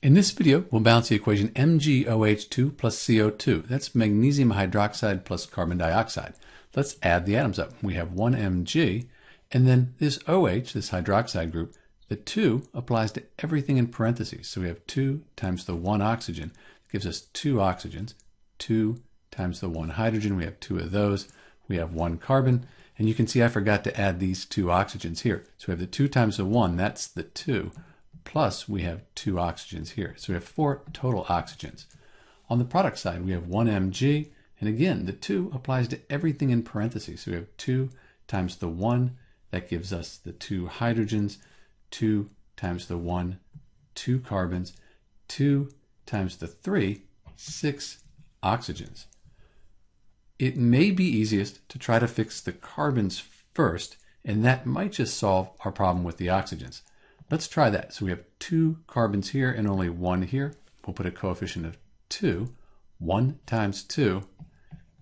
In this video, we'll balance the equation MgOH2 plus CO2. That's magnesium hydroxide plus carbon dioxide. Let's add the atoms up. We have one Mg, and then this OH, this hydroxide group, the 2 applies to everything in parentheses. So we have 2 times the 1 oxygen gives us 2 oxygens. 2 times the 1 hydrogen, we have 2 of those. We have 1 carbon. And you can see I forgot to add these 2 oxygens here. So we have the 2 times the 1, that's the 2 plus we have two oxygens here. So we have four total oxygens. On the product side, we have one Mg, and again, the 2 applies to everything in parentheses. So we have 2 times the 1, that gives us the two hydrogens, 2 times the 1, 2 carbons, 2 times the 3, 6 oxygens. It may be easiest to try to fix the carbons first, and that might just solve our problem with the oxygens. Let's try that. So we have two carbons here and only one here. We'll put a coefficient of 2. 1 times 2.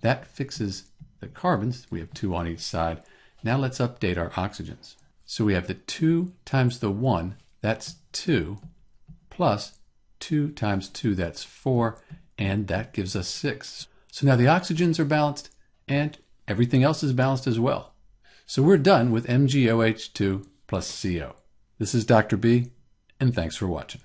That fixes the carbons. We have 2 on each side. Now let's update our oxygens. So we have the 2 times the 1, that's 2, plus 2 times 2, that's 4, and that gives us 6. So now the oxygens are balanced, and everything else is balanced as well. So we're done with MgOH2 plus CO. This is Dr. B, and thanks for watching.